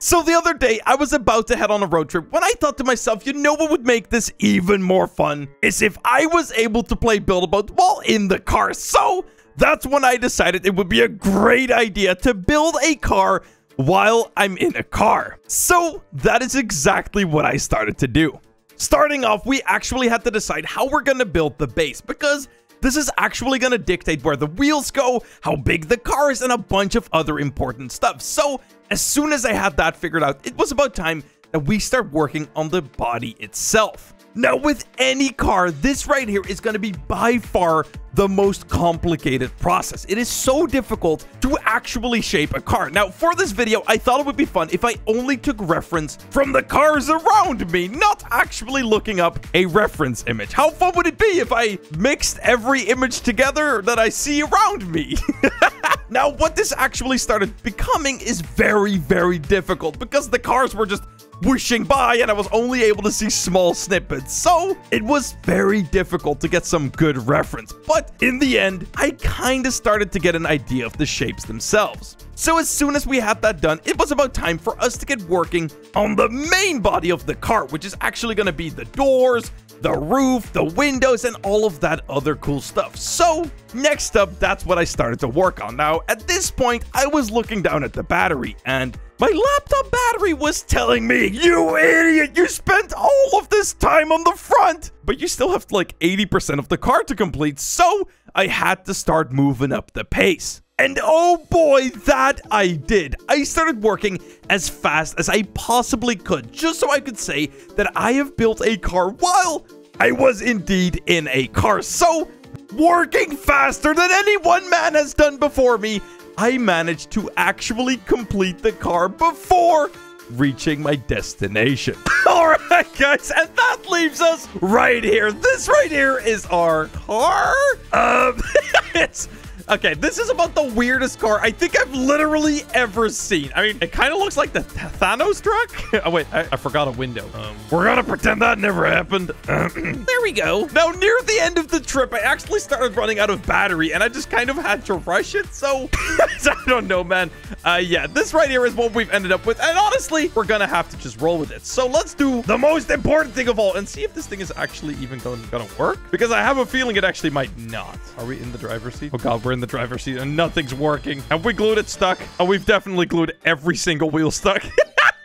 So the other day, I was about to head on a road trip when I thought to myself, you know what would make this even more fun? Is if I was able to play Build-A-Boat while in the car. So that's when I decided it would be a great idea to build a car while I'm in a car. So that is exactly what I started to do. Starting off, we actually had to decide how we're going to build the base because this is actually to dictate where the wheels go, how big the car is, and a bunch of other important stuff. So as soon as I had that figured out, it was about time that we start working on the body itself. Now, with any car, this right here is going to be by far the most complicated process. It is so difficult to actually shape a car. Now, for this video, I thought it would be fun if I only took reference from the cars around me, not actually looking up a reference image. How fun would it be if I mixed every image together that I see around me? now, what this actually started becoming is very, very difficult because the cars were just whooshing by and I was only able to see small snippets. So it was very difficult to get some good reference. But in the end, I kind of started to get an idea of the shapes themselves. So as soon as we had that done, it was about time for us to get working on the main body of the car, which is actually going to be the doors, the roof, the windows, and all of that other cool stuff. So next up, that's what I started to work on. Now, at this point, I was looking down at the battery and my laptop battery was telling me, you idiot, you spent all of this time on the front, but you still have like 80% of the car to complete, so I had to start moving up the pace. And oh boy, that I did. I started working as fast as I possibly could, just so I could say that I have built a car while I was indeed in a car. So, working faster than any one man has done before me, I managed to actually complete the car before reaching my destination. All right, guys, and that leaves us right here. This right here is our car. Um, it's Okay, this is about the weirdest car I think I've literally ever seen. I mean, it kind of looks like the Th Thanos truck. oh, wait, I, I, forgot a window. Um, we're gonna pretend that never happened. there we go. Now, near the end of the trip, I actually started running out of battery, and I just kind of had to rush it, so I don't know, man. Uh, yeah, this right here is what we've ended up with, and honestly, we're gonna have to just roll with it. So let's do the most important thing of all and see if this thing is actually even going, gonna work, because I have a feeling it actually might not. Are we in the driver's seat? Oh, God, we're in in the driver's seat and nothing's working. Have we glued it stuck? Oh, we've definitely glued every single wheel stuck.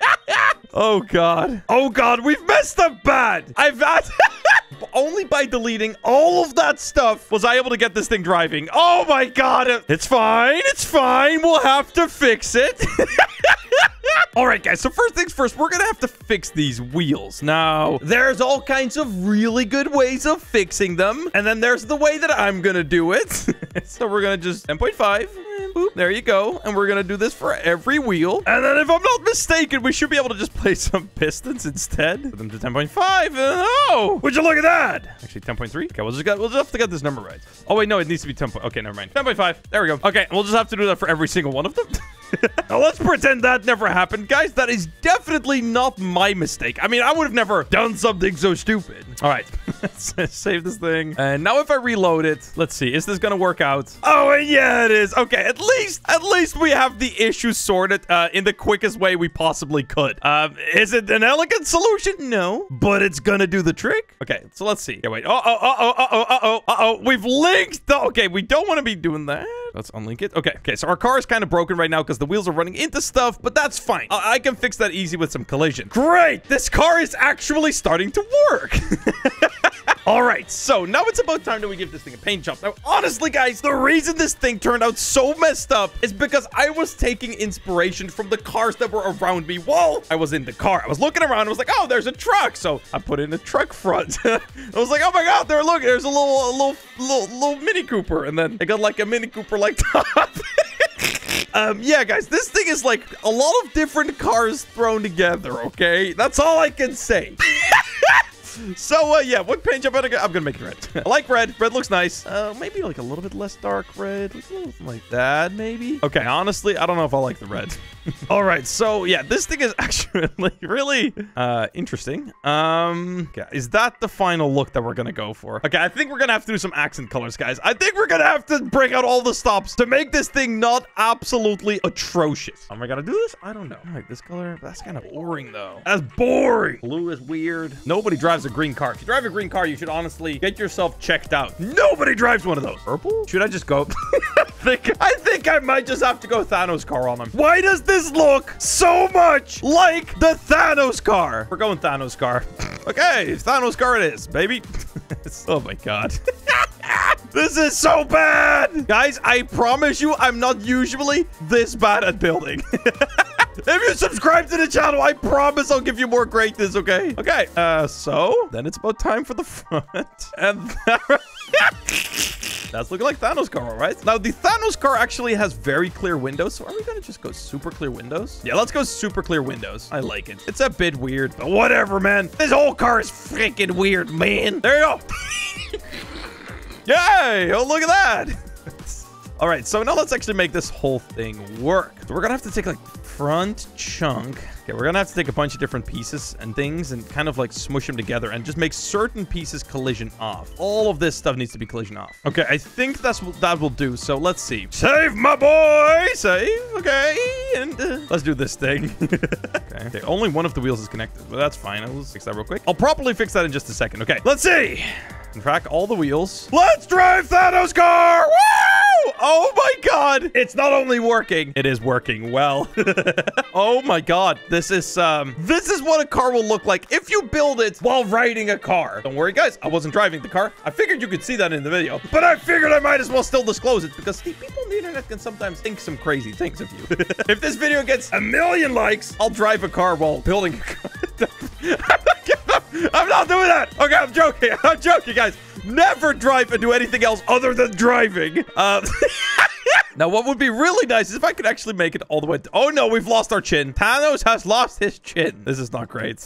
oh, God. Oh, God. We've messed up bad. I've... Only by deleting all of that stuff was I able to get this thing driving. Oh, my God. It's fine. It's fine. We'll have to fix it. All right, guys, so first things first, we're gonna have to fix these wheels. Now, there's all kinds of really good ways of fixing them, and then there's the way that I'm gonna do it. so we're gonna just 10.5, boop, there you go, and we're gonna do this for every wheel. And then if I'm not mistaken, we should be able to just place some pistons instead. Put them to 10.5, oh, would you look at that? Actually, 10.3. Okay, we'll just get, we'll just have to get this number right. Oh wait, no, it needs to be 10. Okay, never mind. 10.5. There we go. Okay, we'll just have to do that for every single one of them. now let's pretend that never happened. Guys, that is definitely not my mistake. I mean, I would have never done something so stupid. All right, save this thing. And now if I reload it, let's see, is this gonna work out? Oh, yeah, it is. Okay, at least, at least we have the issue sorted uh, in the quickest way we possibly could. Uh, is it an elegant solution? No, but it's gonna do the trick. Okay, so let's see. Yeah, wait. Oh, uh oh, uh oh, uh oh, uh oh. We've linked. The okay, we don't want to be doing that. Let's unlink it. Okay, okay, so our car is kind of broken right now because the wheels are running into stuff, but that's fine. I, I can fix that easy with some collision. Great! This car is actually starting to work. All right, so now it's about time that we give this thing a paint job. Now, honestly, guys, the reason this thing turned out so messed up is because I was taking inspiration from the cars that were around me while I was in the car. I was looking around. I was like, oh, there's a truck. So I put in a truck front. I was like, oh my God, there, look, there's a little, a little, little, little Mini Cooper. And then I got like a Mini Cooper like top. Um, yeah, guys, this thing is like a lot of different cars thrown together, okay? That's all I can say. So, uh, yeah, what paint job am I gonna I'm gonna make it red. I like red. Red looks nice. Uh, maybe like a little bit less dark red. Like that, maybe. Okay, honestly, I don't know if I like the red. All right, so yeah, this thing is actually really uh, interesting. Um, okay, is that the final look that we're gonna go for? Okay, I think we're gonna have to do some accent colors, guys. I think we're gonna have to break out all the stops to make this thing not absolutely atrocious. Am I gonna do this? I don't know. I like this color. That's kind of boring, though. That's boring. Blue is weird. Nobody drives a green car. If you drive a green car, you should honestly get yourself checked out. Nobody drives one of those. Purple? Should I just go? I think I think I might just have to go Thanos car on them. Why does this look so much like the Thanos car? We're going Thanos car. okay, Thanos car it is, baby. oh my god. This is so bad! Guys, I promise you, I'm not usually this bad at building. You subscribe to the channel, I promise I'll give you more greatness, okay? Okay, uh, so then it's about time for the front. And that... That's looking like Thanos car, all right? Now, the Thanos car actually has very clear windows, so are we gonna just go super clear windows? Yeah, let's go super clear windows. I like it. It's a bit weird, but whatever, man. This whole car is freaking weird, man. There you go. Yay! Oh, look at that. All right, so now let's actually make this whole thing work. So we're gonna have to take like front chunk. Okay, we're gonna have to take a bunch of different pieces and things and kind of like smush them together and just make certain pieces collision off. All of this stuff needs to be collision off. Okay, I think that's what that will do. So let's see. Save my boy! Save, okay. And uh, let's do this thing. okay. okay, only one of the wheels is connected, but that's fine. I'll fix that real quick. I'll properly fix that in just a second. Okay, let's see. Track all the wheels. Let's drive Thanos car! Woo! Oh my god! It's not only working, it is working well. oh my god. This is, um, this is what a car will look like if you build it while riding a car. Don't worry, guys. I wasn't driving the car. I figured you could see that in the video, but I figured I might as well still disclose it because see, people on the internet can sometimes think some crazy things of you. if this video gets a million likes, I'll drive a car while building a car. I'm not doing that. Okay, I'm joking. I'm joking, guys. Never drive and do anything else other than driving. Uh, now, what would be really nice is if I could actually make it all the way. oh, no, we've lost our chin. Thanos has lost his chin. This is not great.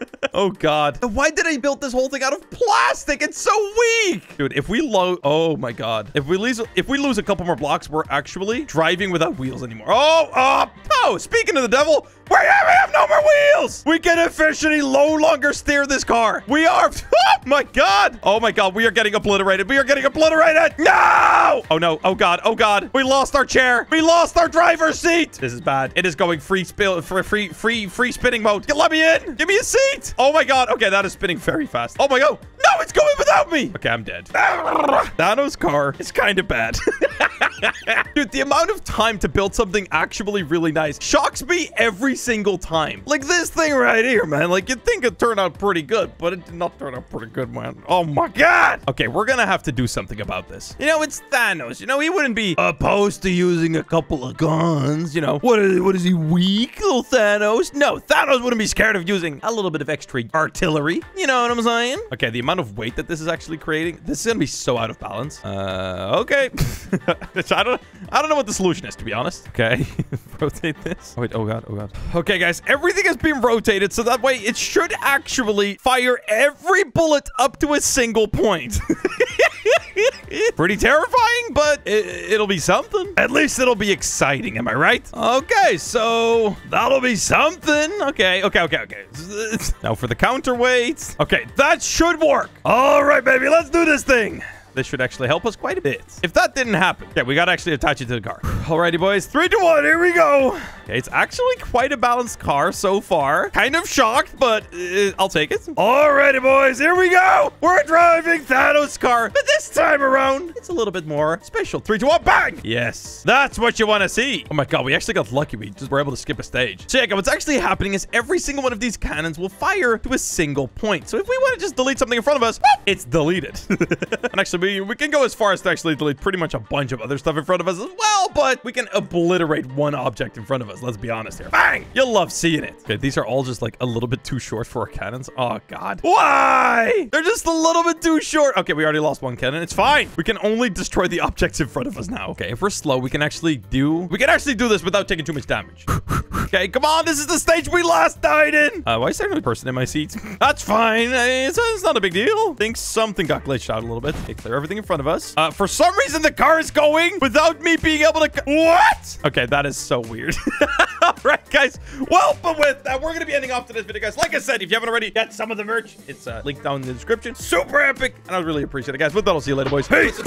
oh, God. Why did I build this whole thing out of plastic? It's so weak. Dude, if we load... Oh, my God. If we lose if we lose a couple more blocks, we're actually driving without wheels anymore. Oh, oh, oh, speaking of the devil, we have, we have no more wheels. We can officially no longer steer this car. We are... Oh, my God. Oh, my God. We are getting obliterated. We are getting obliterated. No! Oh, no. Oh, God. Oh, God. We lost our chair. We lost our driver's seat. This is bad. It is going free spill for free, free, free spinning mode. Let me in. Give me a seat. Oh, my God. Okay, that is spinning very fast. Oh, my God. It's going without me. Okay, I'm dead. Thanos' car is kind of bad. Dude, the amount of time to build something actually really nice shocks me every single time. Like this thing right here, man. Like you'd think it turned out pretty good, but it did not turn out pretty good, man. Oh my god. Okay, we're gonna have to do something about this. You know, it's Thanos. You know, he wouldn't be opposed to using a couple of guns. You know, what is, what is he, weak, little Thanos? No, Thanos wouldn't be scared of using a little bit of extra artillery. You know what I'm saying? Okay, the amount of weight that this is actually creating, this is gonna be so out of balance. Uh, okay. I don't, I don't know what the solution is, to be honest. Okay, rotate this. Oh, wait, oh god, oh god. Okay, guys, everything has been rotated, so that way it should actually fire every bullet up to a single point. Pretty terrifying, but it, will be something. At least it'll be exciting, am I right? Okay, so that'll be something. Okay, okay, okay, okay. Now for the counterweight. Okay, that should work. All right, baby, let's do this thing. This should actually help us quite a bit. If that didn't happen, yeah, we got to actually attach it to the car. Alrighty, boys. Three to one. Here we go. Okay, it's actually quite a balanced car so far. Kind of shocked, but uh, I'll take it. Alrighty, boys. Here we go. We're driving Thanos' car. But this time around, it's a little bit more special. Three to one. Bang. Yes. That's what you want to see. Oh my god, we actually got lucky. We just were able to skip a stage. So yeah, what's actually happening is every single one of these cannons will fire to a single point. So if we want to just delete something in front of us, it's deleted. and actually, we, we can go as far as to actually delete pretty much a bunch of other stuff in front of us as well, but we can obliterate one object in front of us. Let's be honest here. Bang! You'll love seeing it. Okay, these are all just like a little bit too short for our cannons. Oh, God. Why? They're just a little bit too short. Okay, we already lost one cannon. It's fine. We can only destroy the objects in front of us now. Okay, if we're slow, we can actually do... We can actually do this without taking too much damage. Okay, come on. This is the stage we last died in. Uh, why is there another person in my seat? That's fine. It's, it's not a big deal. I think something got glitched out a little bit. Okay, clear everything in front of us. Uh, for some reason, the car is going without me being able to... What? Okay, that is so weird. All right, guys. Well, but with that, we're going to be ending off today's video, guys. Like I said, if you haven't already, get some of the merch. It's uh, linked down in the description. Super epic. And I really appreciate it, guys. With that, I'll see you later, boys. Peace.